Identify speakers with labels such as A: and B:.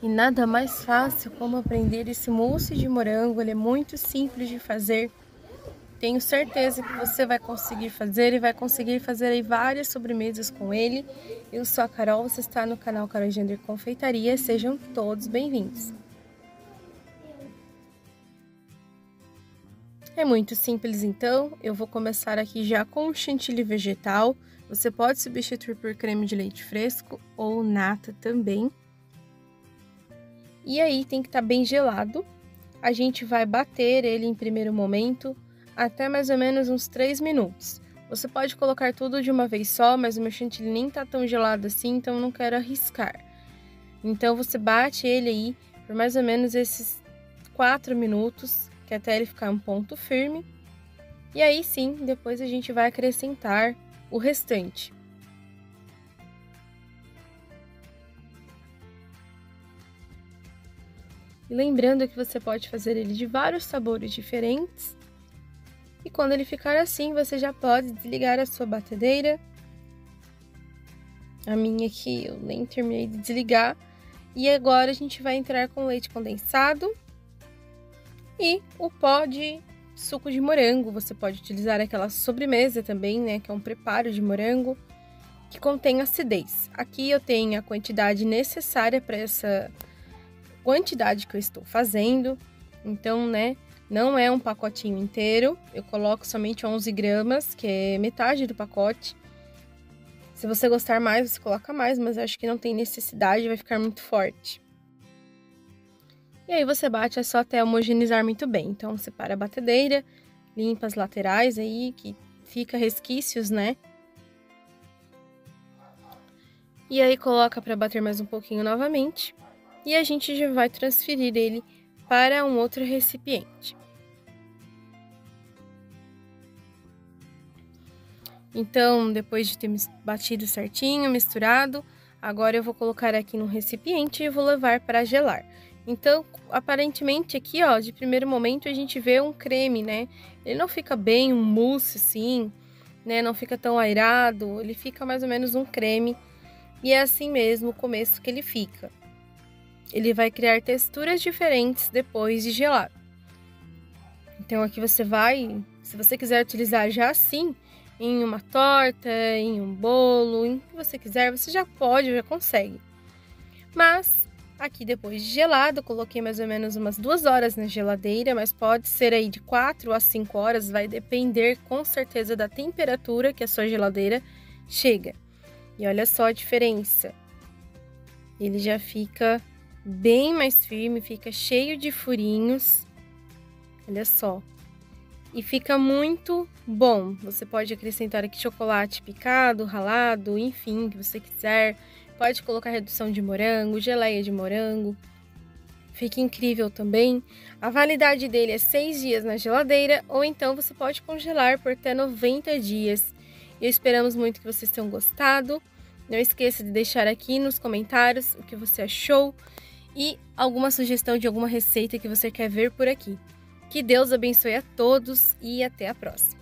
A: E nada mais fácil como aprender esse mousse de morango, ele é muito simples de fazer. Tenho certeza que você vai conseguir fazer e vai conseguir fazer aí várias sobremesas com ele. Eu sou a Carol, você está no canal Carol Gender Confeitaria, sejam todos bem-vindos. É muito simples então, eu vou começar aqui já com o chantilly vegetal. Você pode substituir por creme de leite fresco ou nata também. E aí tem que estar tá bem gelado. A gente vai bater ele em primeiro momento até mais ou menos uns 3 minutos. Você pode colocar tudo de uma vez só, mas o meu chantilly nem tá tão gelado assim, então eu não quero arriscar. Então você bate ele aí por mais ou menos esses 4 minutos, que até ele ficar um ponto firme. E aí sim, depois a gente vai acrescentar o restante. E lembrando que você pode fazer ele de vários sabores diferentes. E quando ele ficar assim, você já pode desligar a sua batedeira. A minha aqui eu nem terminei de desligar. E agora a gente vai entrar com leite condensado e o pó de suco de morango. Você pode utilizar aquela sobremesa também, né, que é um preparo de morango que contém acidez. Aqui eu tenho a quantidade necessária para essa quantidade que eu estou fazendo. Então, né, não é um pacotinho inteiro. Eu coloco somente 11 gramas, que é metade do pacote. Se você gostar mais, você coloca mais, mas acho que não tem necessidade, vai ficar muito forte. E aí você bate é só até homogeneizar muito bem. Então, separa a batedeira, limpa as laterais aí, que fica resquícios, né? E aí coloca para bater mais um pouquinho novamente e a gente já vai transferir ele para um outro recipiente. Então, depois de ter batido certinho, misturado, agora eu vou colocar aqui no recipiente e vou levar para gelar. Então, aparentemente aqui, ó, de primeiro momento a gente vê um creme, né? Ele não fica bem um mousse assim, né? Não fica tão airado, ele fica mais ou menos um creme. E é assim mesmo o começo que ele fica ele vai criar texturas diferentes depois de gelado. Então aqui você vai, se você quiser utilizar já assim, em uma torta, em um bolo, em que você quiser, você já pode, já consegue. Mas aqui depois de gelado, coloquei mais ou menos umas duas horas na geladeira, mas pode ser aí de 4 a 5 horas, vai depender com certeza da temperatura que a sua geladeira chega. E olha só a diferença. Ele já fica bem mais firme, fica cheio de furinhos. Olha só. E fica muito bom. Você pode acrescentar aqui chocolate picado, ralado, enfim, que você quiser. Pode colocar redução de morango, geleia de morango. Fica incrível também. A validade dele é 6 dias na geladeira ou então você pode congelar por até 90 dias. E esperamos muito que vocês tenham gostado. Não esqueça de deixar aqui nos comentários o que você achou e alguma sugestão de alguma receita que você quer ver por aqui. Que Deus abençoe a todos e até a próxima!